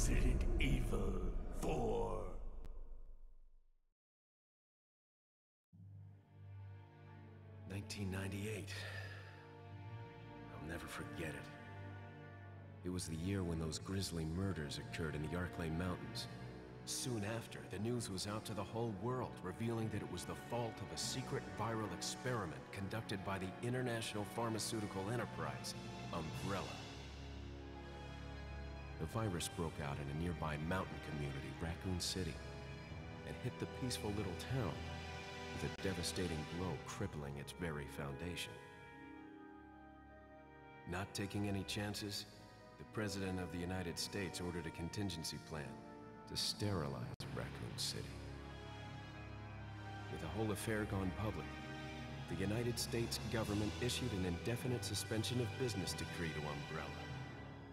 Resident Evil 4. Nineteen ninety-eight. I'll never forget it. It was the year when those grisly murders occurred in the Arklay Mountains. Soon after, the news was out to the whole world, revealing that it was the fault of a secret viral experiment conducted by the international pharmaceutical enterprise, Umbrella. The virus broke out in a nearby mountain community, Raccoon City, and hit the peaceful little town with a devastating blow crippling its very foundation. Not taking any chances, the President of the United States ordered a contingency plan to sterilize Raccoon City. With the whole affair gone public, the United States government issued an indefinite suspension of business decree to Umbrella.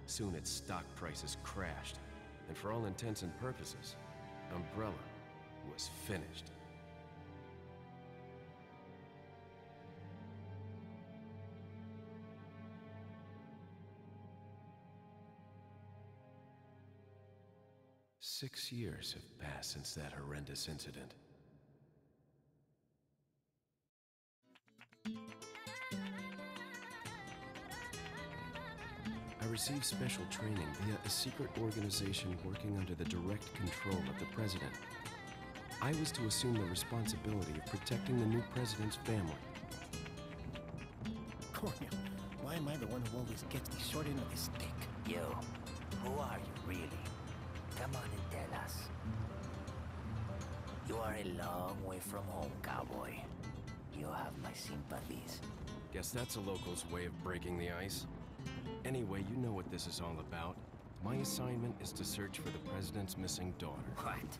Soon its stock prices crashed, and for all intents and purposes, Umbrella was finished. Six years have passed since that horrendous incident. Received special training via a secret organization working under the direct control of the president. I was to assume the responsibility of protecting the new president's family. Cornel, why am I the one who always gets the short end of the stick? You, who are you really? Come on and tell us. You are a long way from home, cowboy. You have my sympathies. Guess that's a local's way of breaking the ice. Anyway, you know what this is all about. My assignment is to search for the president's missing daughter. What?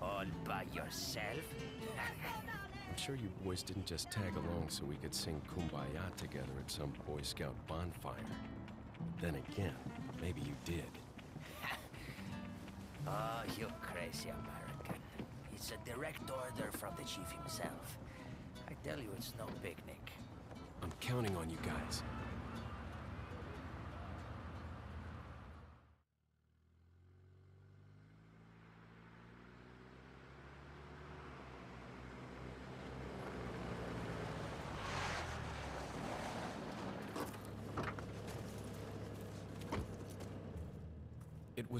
All by yourself? I'm sure you boys didn't just tag along so we could sing Kumbaya together at some Boy Scout bonfire. Then again, maybe you did. oh, you crazy American. It's a direct order from the chief himself. I tell you, it's no picnic. I'm counting on you guys. It was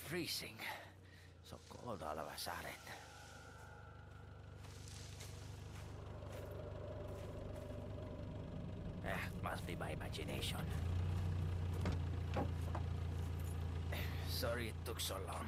freezing. So cold all of a sudden. Ah, must be my imagination. Sorry it took so long.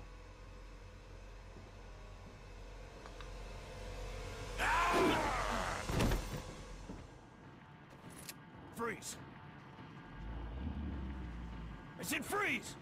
I said freeze!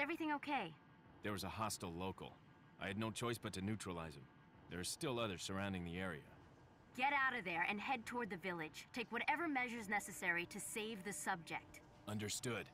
Everything okay? There was a hostile local. I had no choice but to neutralize him. There are still others surrounding the area. Get out of there and head toward the village. Take whatever measures necessary to save the subject. Understood.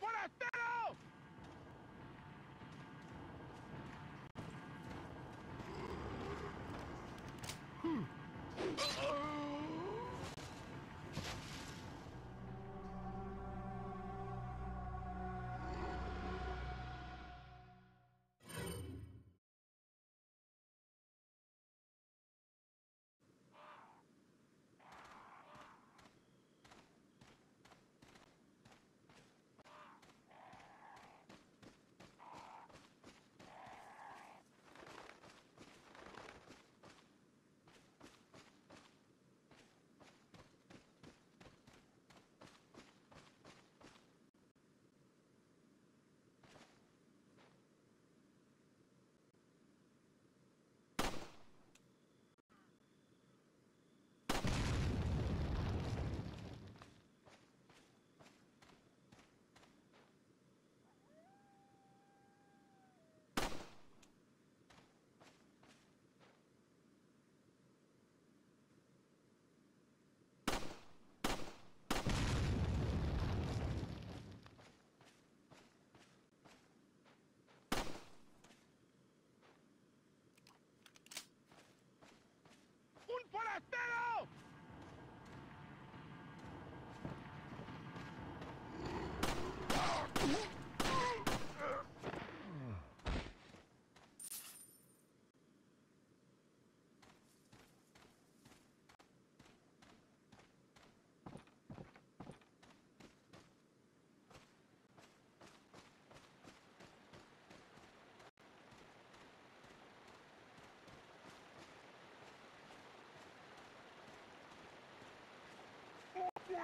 ¡Forastero! Uh-oh.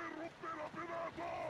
Corre, pero pedazo!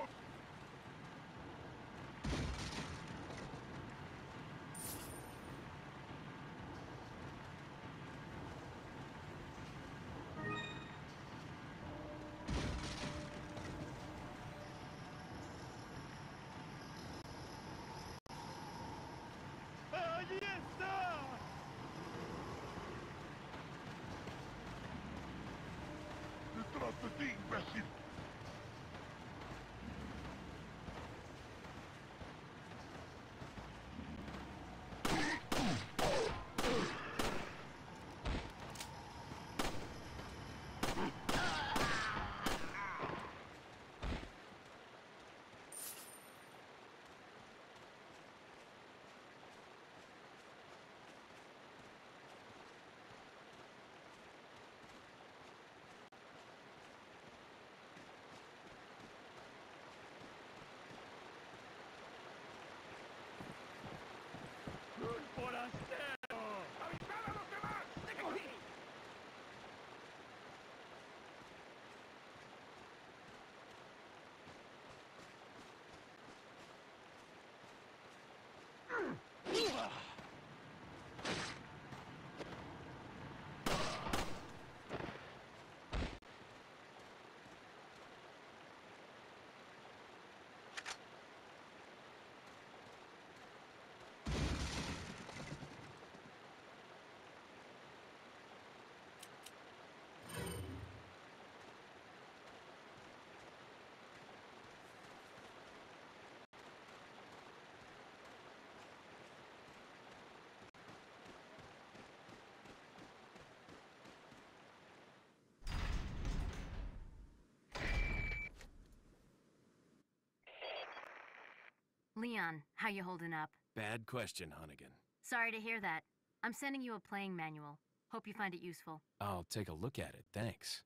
Leon, how you holding up? Bad question, Hunnigan. Sorry to hear that. I'm sending you a playing manual. Hope you find it useful. I'll take a look at it, thanks.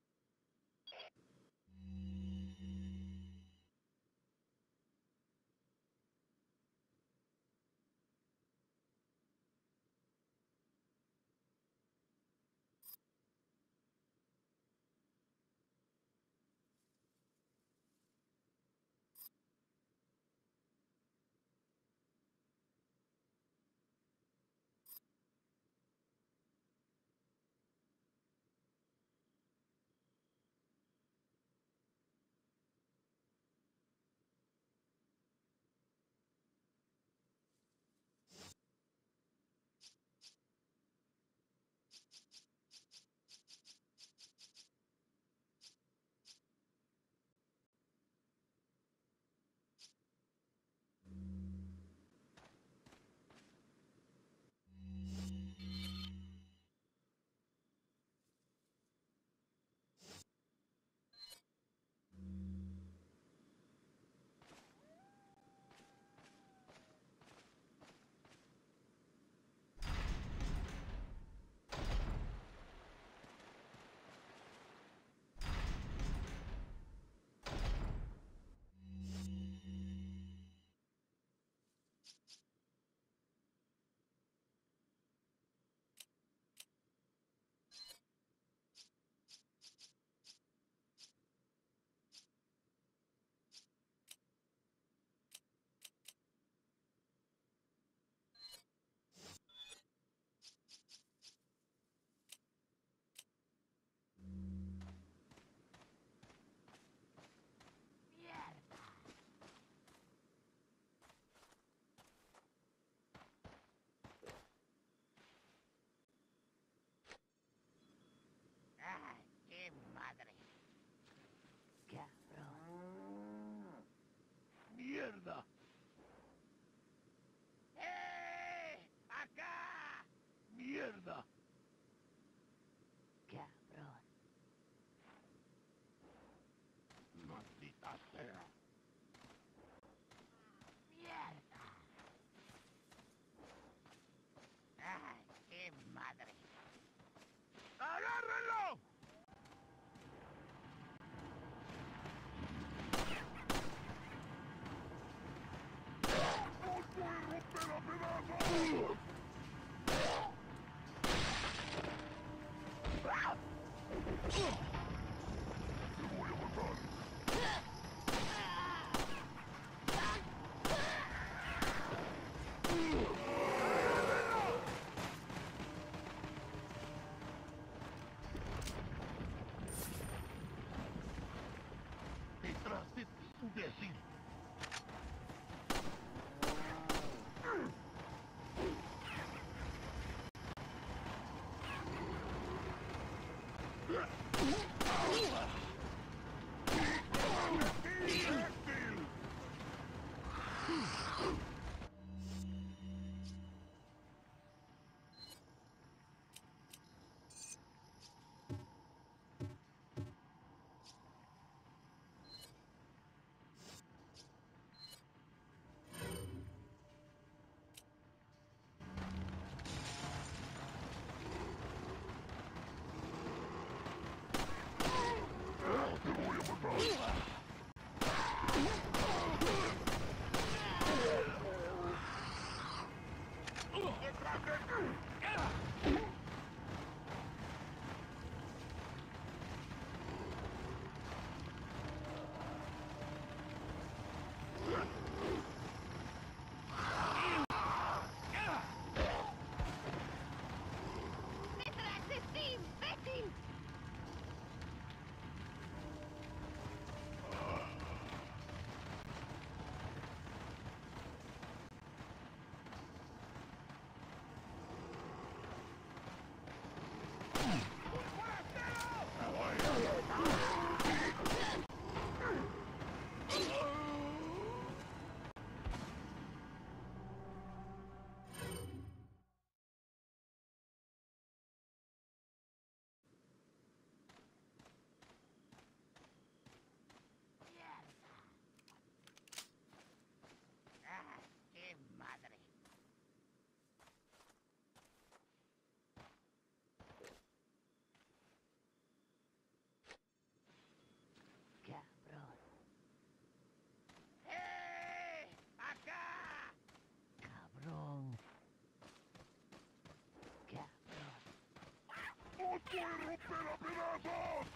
Cabrón. ¡Os voy a romper a pedazos!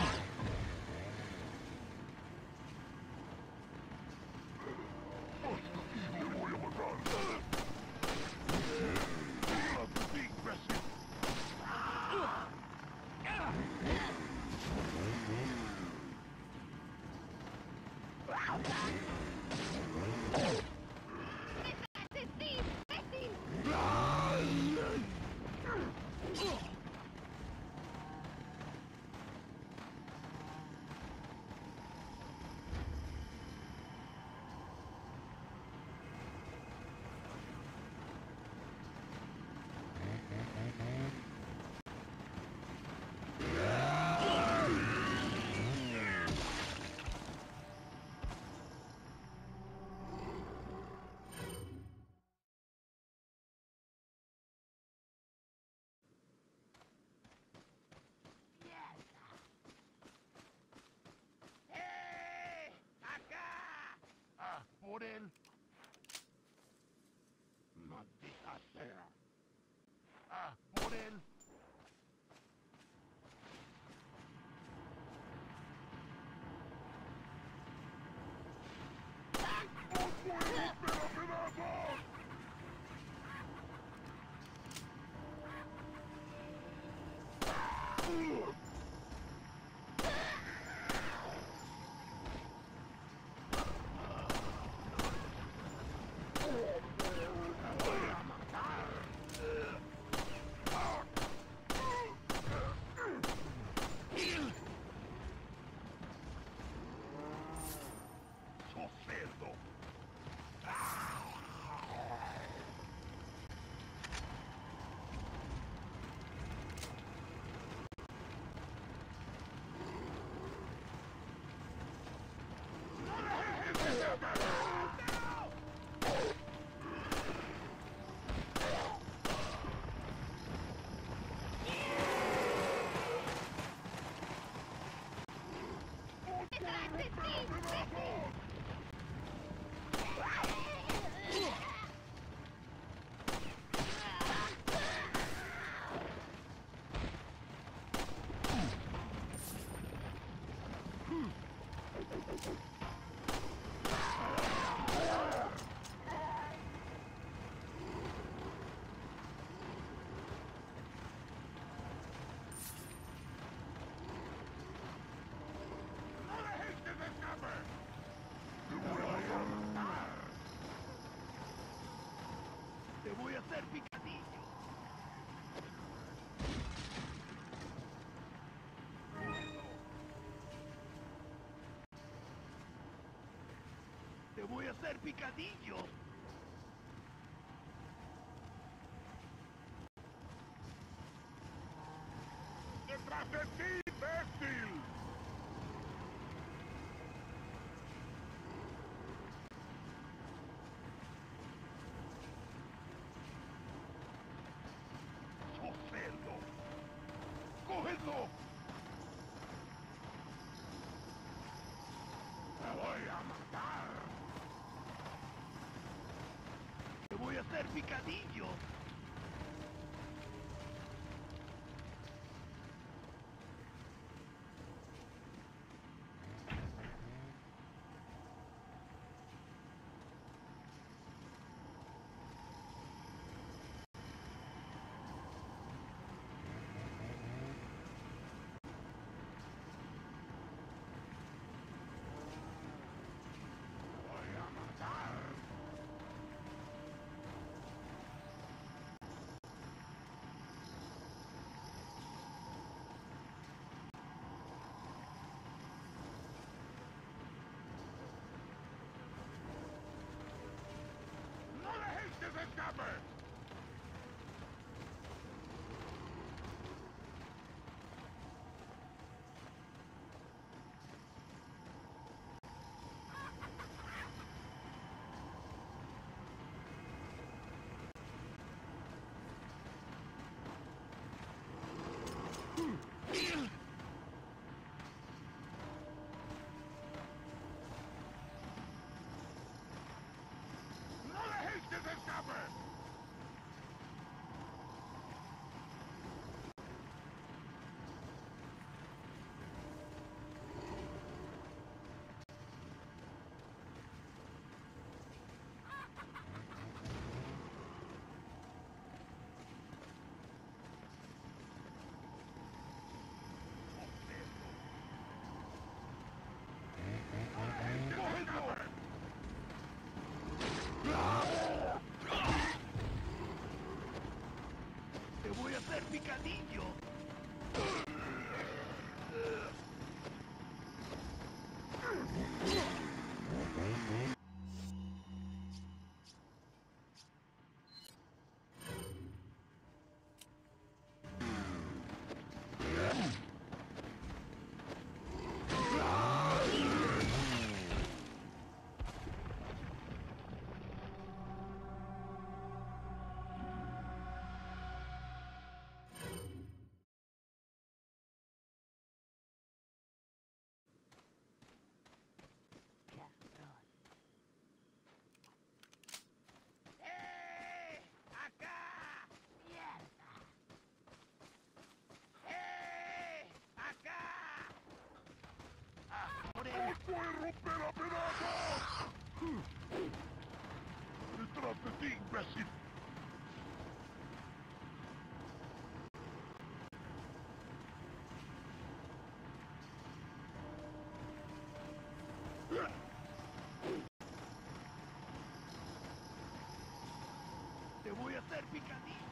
a pedazos! Voy a hacer picadillo. ¡Detrás de ti, imbécil! ¡Cógelo! super picadillo. Pedazos! ¡Detrás de ti, imbécil! Te voy a hacer picadillo.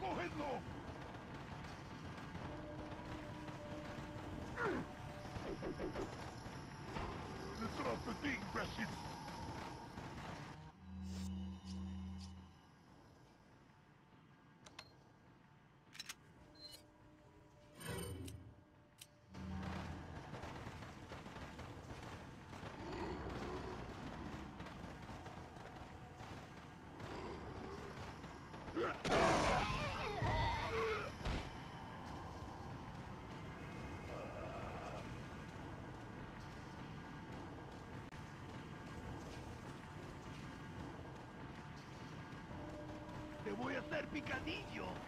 ご返納。Voy a hacer picadillo!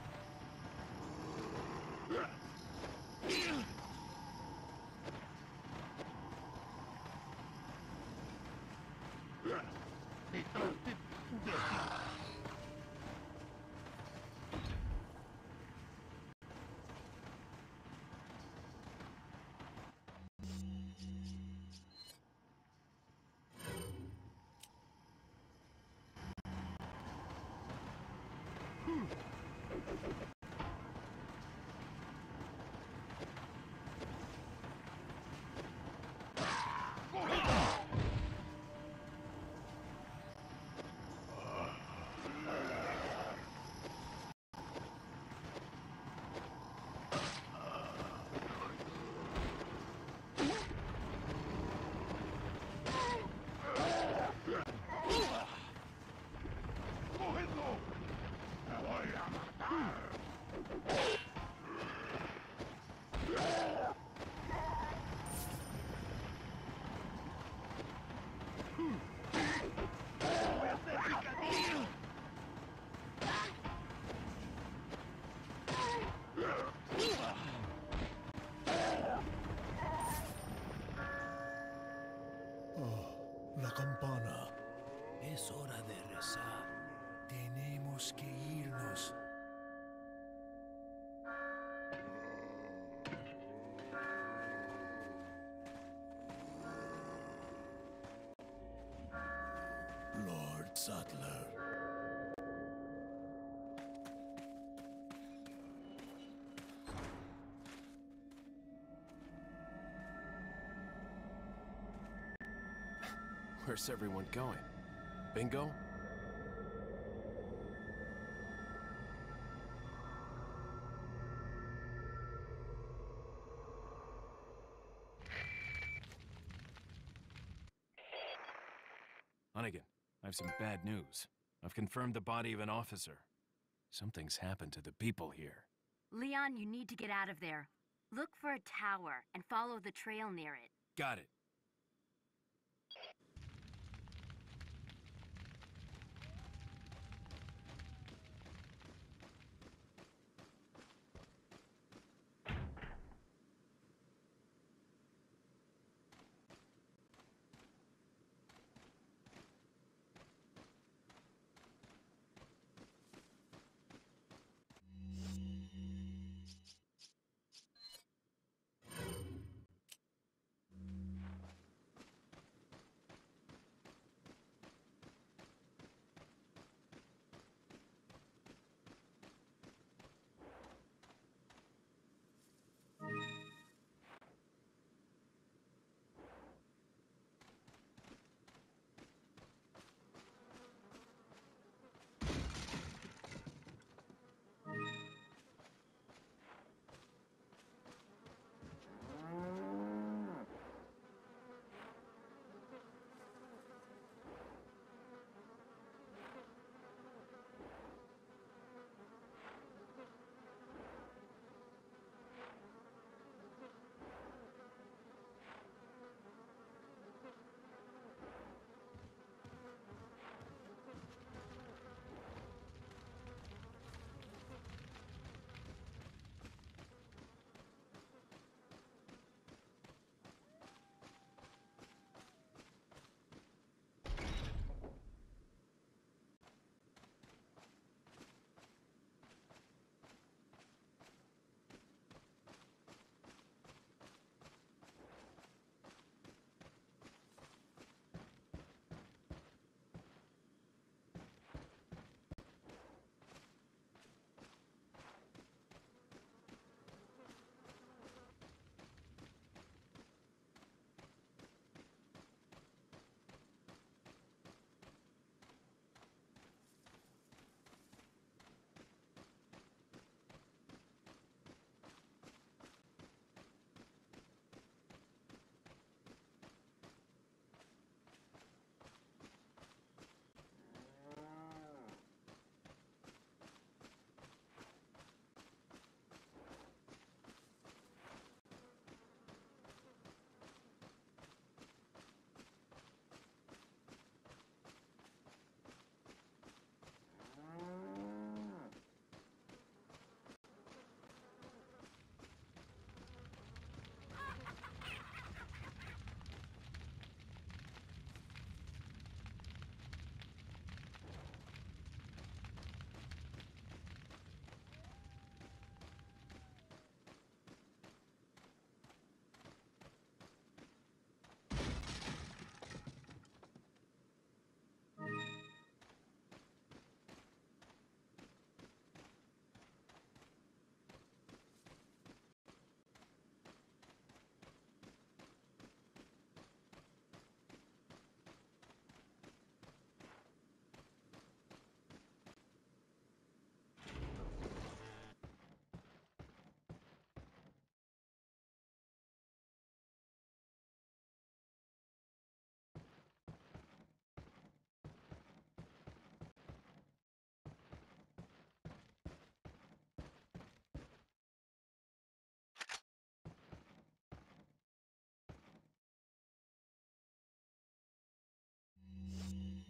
Where's everyone going? Bingo? Hunnigan, I have some bad news. I've confirmed the body of an officer. Something's happened to the people here. Leon, you need to get out of there. Look for a tower and follow the trail near it. Got it.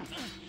Ugh!